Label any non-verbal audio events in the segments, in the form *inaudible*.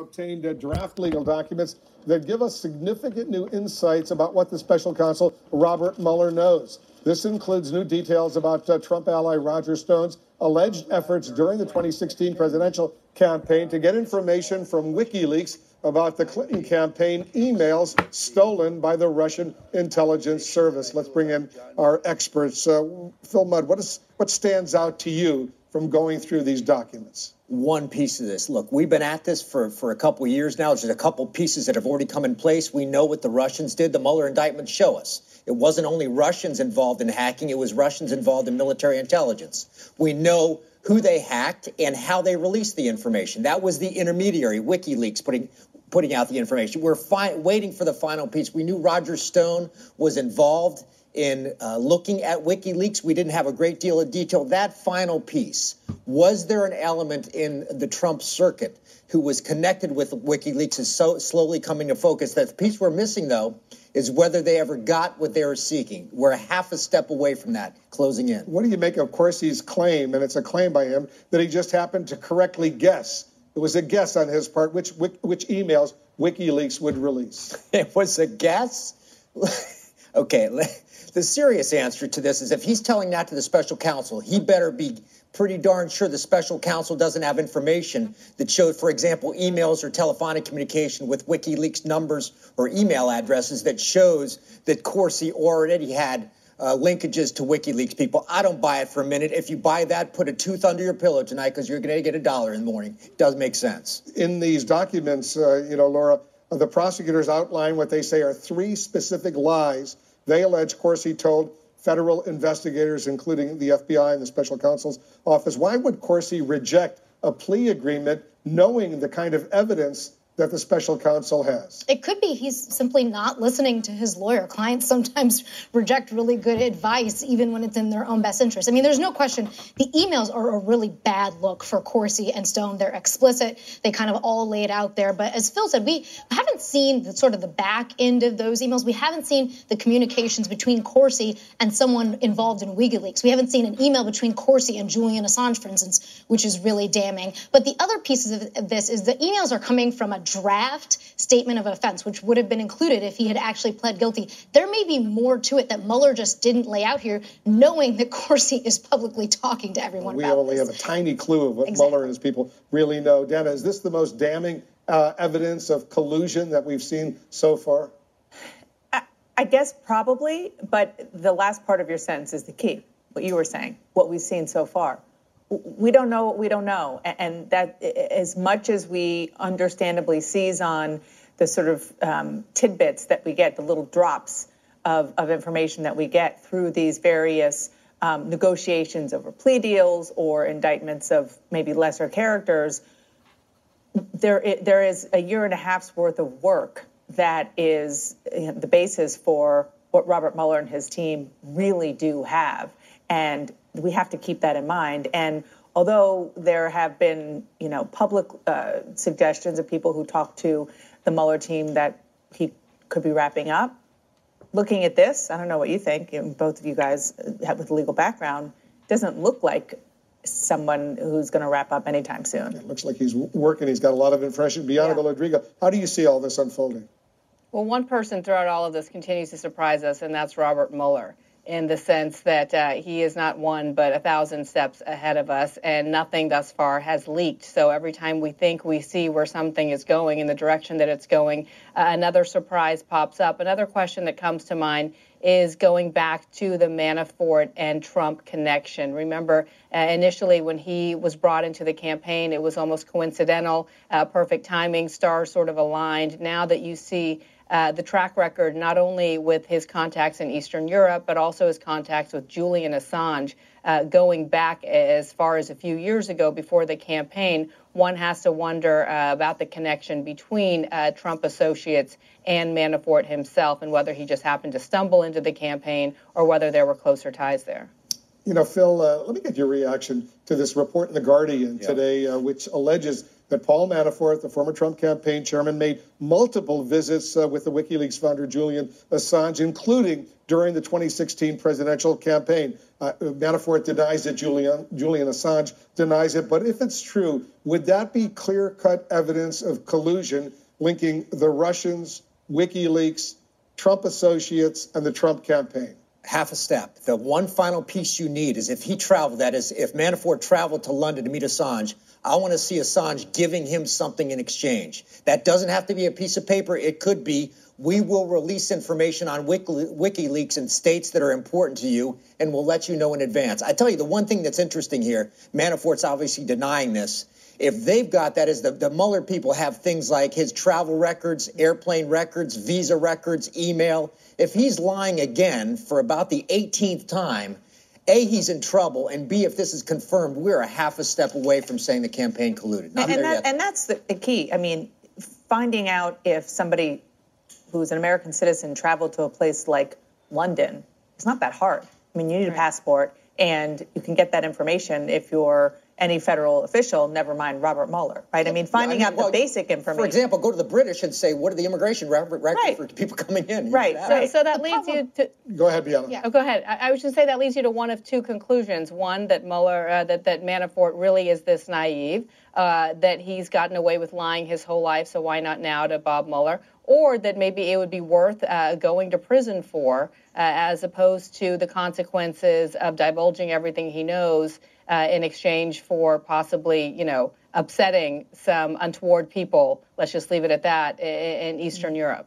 obtained uh, draft legal documents that give us significant new insights about what the special counsel Robert Mueller knows. This includes new details about uh, Trump ally Roger Stone's alleged efforts during the 2016 presidential campaign to get information from WikiLeaks about the Clinton campaign emails stolen by the Russian intelligence service. Let's bring in our experts. Uh, Phil Mudd, what, is, what stands out to you from going through these documents? One piece of this. Look, we've been at this for, for a couple of years now. There's a couple pieces that have already come in place. We know what the Russians did. The Mueller indictments show us. It wasn't only Russians involved in hacking, it was Russians involved in military intelligence. We know who they hacked and how they released the information. That was the intermediary, WikiLeaks, putting putting out the information. We're fi- waiting for the final piece. We knew Roger Stone was involved in uh, looking at WikiLeaks. We didn't have a great deal of detail. That final piece was there an element in the Trump circuit who was connected with WikiLeaks is so slowly coming to focus. That the piece we're missing, though, is whether they ever got what they were seeking. We're half a step away from that, closing in. What do you make of Corsi's claim, and it's a claim by him, that he just happened to correctly guess? It was a guess on his part which which emails WikiLeaks would release. *laughs* It was a guess. *laughs* okay, *laughs* the serious answer to this is if he's telling that to the special counsel, he better be pretty darn sure the special counsel doesn't have information that showed, for example, emails or telephonic communication with WikiLeaks numbers or email addresses that shows that Corsi already had uh, linkages to WikiLeaks people. I don't buy it for a minute. If you buy that, put a tooth under your pillow tonight because you're going to get a dollar in the morning. It does make sense. In these documents, uh, you know, Laura, the prosecutors outline what they say are three specific lies they allege Corsi told federal investigators, including the FBI and the special counsel's office. Why would Corsi reject a plea agreement knowing the kind of evidence that the special counsel has. It could be he's simply not listening to his lawyer. Clients sometimes *laughs* reject really good advice, even when it's in their own best interest. I mean, there's no question the emails are a really bad look for Corsi and Stone. They're explicit, they kind of all laid out there. But as Phil said, we haven't seen the sort of the back end of those emails. We haven't seen the communications between Corsi and someone involved in WikiLeaks. We haven't seen an email between Corsi and Julian Assange, for instance, which is really damning. But the other pieces of this is the emails are coming from a draft statement of offense, which would have been included if he had actually pled guilty. There may be more to it that Mueller just didn't lay out here, knowing that Corsi is publicly talking to everyone we about only this. have a tiny clue of what Exactly. Mueller and his people really know. Dana, is this the most damning uh, evidence of collusion that we've seen so far? I guess probably, but the last part of your sentence is the key. What you were saying, what we've seen so far. We don't know what we don't know. And that, as much as we understandably seize on the sort of um, tidbits that we get, the little drops of, of information that we get through these various um, negotiations over plea deals or indictments of maybe lesser characters, there i- there is a year and a half's worth of work that is the basis for what Robert Mueller and his team really do have, and we have to keep that in mind. And although there have been you know public uh, suggestions of people who talked to the Mueller team that he could be wrapping up, looking at this, I don't know what you think. You know, both of you guys have with legal background, doesn't look like someone who's going to wrap up anytime soon. It looks like he's working. He's got a lot of information. Bianca Yeah. Rodrigo, how do you see all this unfolding? Well, one person throughout all of this continues to surprise us, and that's Robert Mueller, in the sense that uh, he is not one but a thousand steps ahead of us, and nothing thus far has leaked. So every time we think we see where something is going in the direction that it's going, uh, another surprise pops up. Another question that comes to mind is going back to the Manafort and Trump connection. Remember, uh, initially when he was brought into the campaign, it was almost coincidental, uh, perfect timing, stars sort of aligned. Now that you see uh, the track record, not only with his contacts in Eastern Europe, but also his contacts with Julian Assange, uh, going back as far as a few years ago before the campaign, one has to wonder uh, about the connection between uh, Trump associates and Manafort himself and whether he just happened to stumble into the campaign or whether there were closer ties there. You know, Phil, uh, let me get your reaction to this report in The Guardian today, uh, which alleges that Paul Manafort, the former Trump campaign chairman, made multiple visits uh, with the WikiLeaks founder Julian Assange, including during the 2016 presidential campaign. Uh, Manafort denies it, Julian, Julian Assange denies it. But if it's true, would that be clear cut evidence of collusion linking the Russians, WikiLeaks, Trump associates, and the Trump campaign? half a step. The one final piece you need is if he traveled, that is, if Manafort traveled to London to meet Assange, I want to see Assange giving him something in exchange. That doesn't have to be a piece of paper. It could be we will release information on WikiLeaks in states that are important to you, and we'll let you know in advance. I tell you, the one thing that's interesting here, Manafort's obviously denying this. If they've got that, is the, the Mueller people have things like his travel records, airplane records, visa records, email. If he's lying again for about the 18th time, a, he's in trouble, and B, if this is confirmed, we're a half a step away from saying the campaign colluded. Not and, there that, yet. and that's the key. I mean, finding out if somebody who's an American citizen traveled to a place like London, it's not that hard. I mean, you need right. a passport, and you can get that information if you're any federal official, never mind Robert Mueller, right? I mean, finding yeah, I mean, out well, the basic information. For example, go to the British and say, what are the immigration records right. for people coming in? Right. So, right. so that the leads problem. you to. Go ahead, Bianca. Yeah. Oh, go ahead. I, I was just say that leads you to one of two conclusions. One, that Mueller, uh, that, that Manafort really is this naive, uh, that he's gotten away with lying his whole life, so why not now to Bob Mueller? Or that maybe it would be worth uh, going to prison for, uh, as opposed to the consequences of divulging everything he knows uh, in exchange for possibly, you know, upsetting some untoward people. Let's just leave it at that in, in Eastern Europe.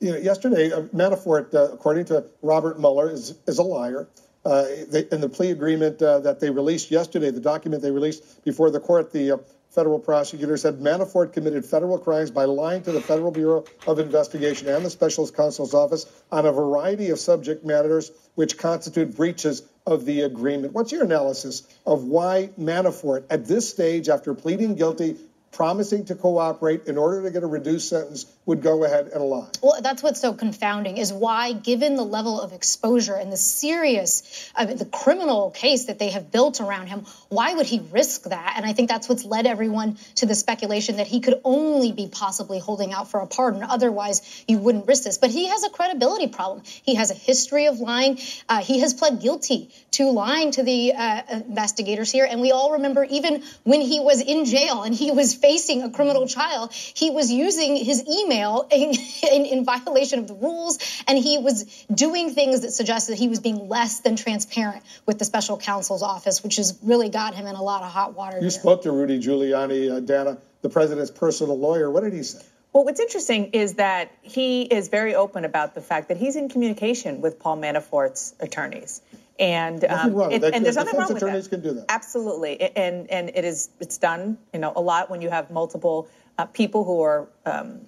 You know, yesterday, uh, Manafort, uh, according to Robert Mueller, is is a liar. Uh, they, in the plea agreement uh, that they released yesterday, the document they released before the court, the uh, federal prosecutor said Manafort committed federal crimes by lying to the Federal Bureau of Investigation and the Special Counsel's Office on a variety of subject matters which constitute breaches of the agreement. What's your analysis of why Manafort, at this stage, after pleading guilty promising to cooperate in order to get a reduced sentence would go ahead and lie. Well, that's what's so confounding is why, given the level of exposure and the serious, I mean, the criminal case that they have built around him, why would he risk that? And I think that's what's led everyone to the speculation that he could only be possibly holding out for a pardon. Otherwise, you wouldn't risk this. But he has a credibility problem. He has a history of lying. Uh, he has pled guilty to lying to the uh, investigators here. And we all remember even when he was in jail and he was facing a criminal trial, he was using his email *laughs* in, in, in, violation of the rules, and he was doing things that suggest that he was being less than transparent with the special counsel's office, which has really got him in a lot of hot water. You here. spoke to Rudy Giuliani, uh, Dana, the president's personal lawyer. What did he say? Well, what's interesting is that he is very open about the fact that he's in communication with Paul Manafort's attorneys. And um, it, and there's nothing wrong with attorneys that. can do that. Absolutely, and and it is it's done you know a lot when you have multiple uh, people who are um,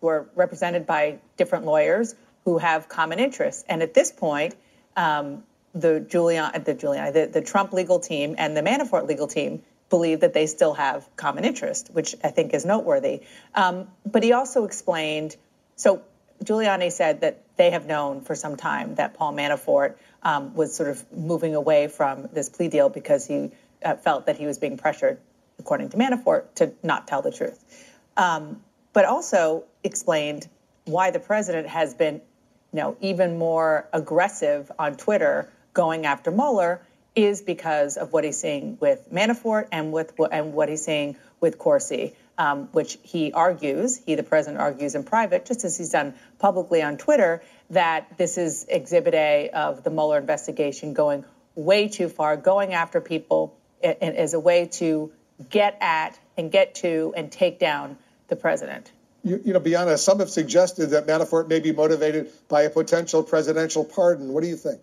who are represented by different lawyers who have common interests. And at this point, um, the Giuliani, the Giuliani, the, the Trump legal team and the Manafort legal team believe that they still have common interest, which I think is noteworthy. Um, but he also explained so Giuliani said that they have known for some time that Paul Manafort um, was sort of moving away from this plea deal because he uh, felt that he was being pressured, according to Manafort, to not tell the truth. Um, but also explained why the president has been, you know, even more aggressive on Twitter going after Mueller is because of what he's seeing with Manafort and with and what he's seeing with Corsi um, which he argues, he, the president, argues in private, just as he's done publicly on Twitter, that this is Exhibit A of the Mueller investigation going way too far, going after people as a way to get at and get to and take down the president. You, you know, Bianca, some have suggested that Manafort may be motivated by a potential presidential pardon. What do you think?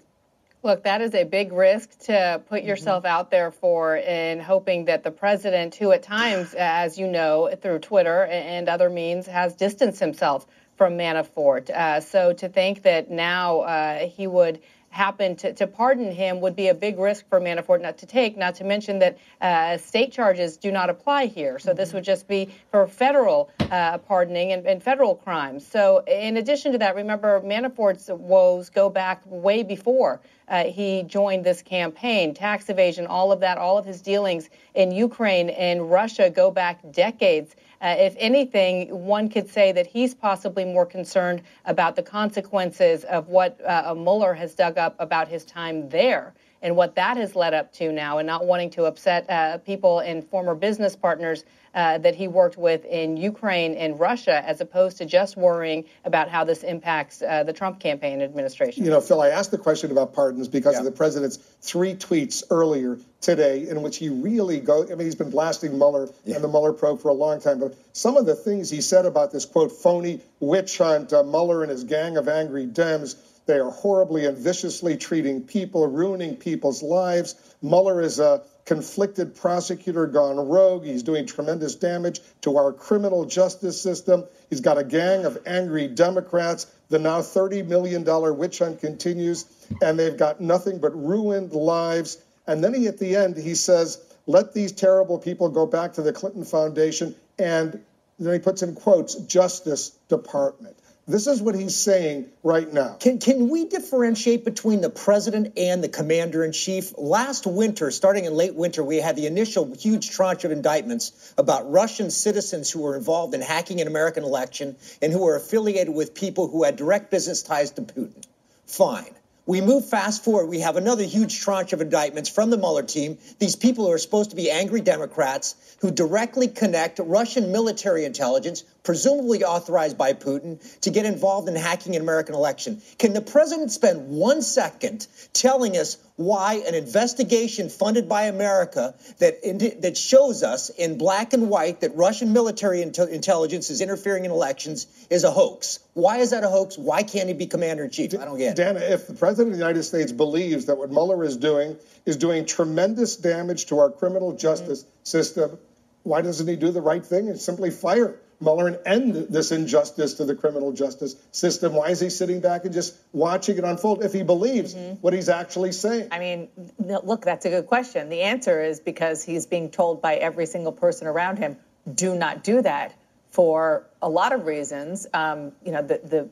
Look, that is a big risk to put mm-hmm. yourself out there for in hoping that the president, who at times, *sighs* as you know, through Twitter and other means, has distanced himself from Manafort. Uh, so to think that now uh, he would happened to, to pardon him would be a big risk for Manafort not to take, not to mention that uh, state charges do not apply here. So this would just be for federal uh, pardoning and, and, federal crimes. So in addition to that, remember Manafort's woes go back way before uh, he joined this campaign. Tax evasion, all of that, all of his dealings in Ukraine and Russia go back decades. Uh, if anything, one could say that he's possibly more concerned about the consequences of what uh, Mueller has dug up about his time there and what that has led up to now, and not wanting to upset uh, people and former business partners uh, that he worked with in Ukraine and Russia, as opposed to just worrying about how this impacts uh, the Trump campaign administration. You know, Phil, I asked the question about pardons because yeah. of the president's three tweets earlier today in which he really goes. I mean, he's been blasting Mueller yeah. and the Mueller probe for a long time, but some of the things he said about this quote phony witch hunt, uh, Mueller and his gang of angry Dems. They are horribly and viciously treating people, ruining people's lives. Mueller is a conflicted prosecutor gone rogue. He's doing tremendous damage to our criminal justice system. He's got a gang of angry Democrats. The now $30 million witch hunt continues, and they've got nothing but ruined lives. And then he, at the end, he says, let these terrible people go back to the Clinton Foundation and then he puts in quotes, Justice Department. This is what he's saying right now. Can, can we differentiate between the president and the commander in chief? Last winter, starting in late winter, we had the initial huge tranche of indictments about Russian citizens who were involved in hacking an American election and who were affiliated with people who had direct business ties to Putin. Fine. We move fast forward. We have another huge tranche of indictments from the Mueller team. These people who are supposed to be angry Democrats who directly connect Russian military intelligence, presumably authorized by Putin, to get involved in hacking an American election. Can the president spend one second telling us why an investigation funded by America that that shows us in black and white that Russian military intelligence is interfering in elections is a hoax. Why is that a hoax? Why can't he be commander in chief? I don't get it. Dana, if the president of the United States believes that what Mueller is doing is doing tremendous damage to our criminal justice mm-hmm. system, why doesn't he do the right thing and simply fire Mueller and end this injustice to the criminal justice system? Why is he sitting back and just watching it unfold if he believes mm-hmm. what he's actually saying? I mean, look, that's a good question. The answer is because he's being told by every single person around him, do not do that for a lot of reasons. Um, you know, the, the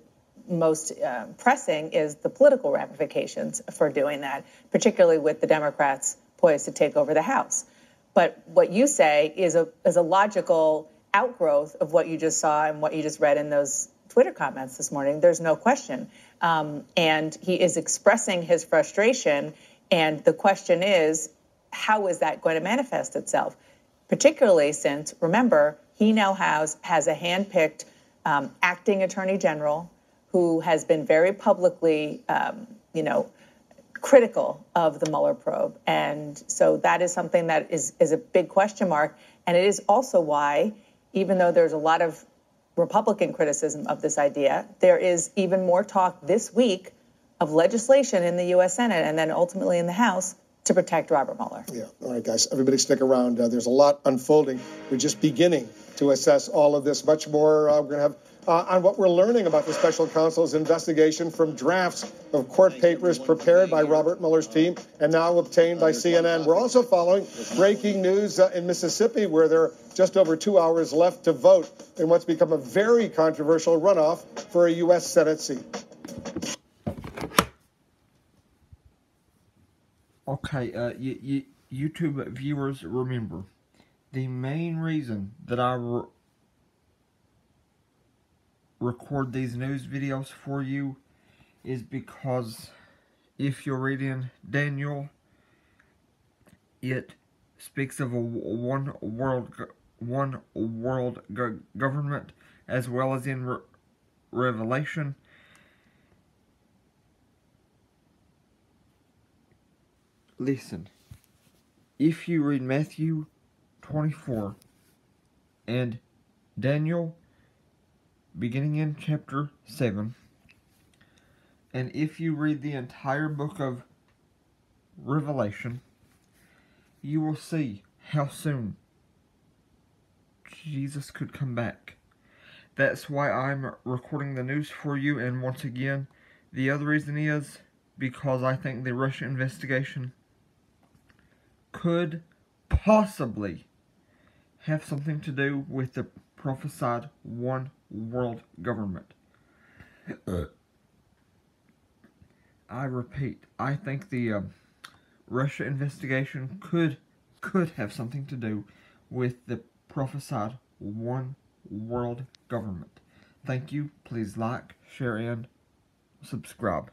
most uh, pressing is the political ramifications for doing that, particularly with the Democrats poised to take over the House. But what you say is a is a logical outgrowth of what you just saw and what you just read in those Twitter comments this morning. There's no question. Um, and he is expressing his frustration. And the question is, how is that going to manifest itself? Particularly since, remember, he now has, has a handpicked um, acting attorney general who has been very publicly, um, you know, critical of the Mueller probe. And so that is something that is, is a big question mark. And it is also why even though there's a lot of Republican criticism of this idea, there is even more talk this week of legislation in the U.S. Senate and then ultimately in the House to protect Robert Mueller. Yeah. All right, guys. Everybody stick around. Uh, there's a lot unfolding. We're just beginning to assess all of this. Much more. Uh, we're going to have uh, on what we're learning about the special counsel's investigation from drafts of court papers prepared by Robert Mueller's team and now obtained by CNN. We're also following breaking news uh, in Mississippi, where there are just over two hours left to vote in what's become a very controversial runoff for a U.S. Senate seat. Okay, uh, YouTube viewers, remember the main reason that I re- record these news videos for you is because if you're reading Daniel, it speaks of a one world one world go government as well as in Re Revelation. Listen, if you read Matthew 24 and Daniel beginning in chapter 7. And if you read the entire book of Revelation, you will see how soon Jesus could come back. That's why I'm recording the news for you, and once again, the other reason is because I think the Russia investigation could possibly have something to do with the prophesied one world government. I repeat, I think the um, Russia investigation could could have something to do with the prophesied one world government. Thank you. Please like, share, and subscribe.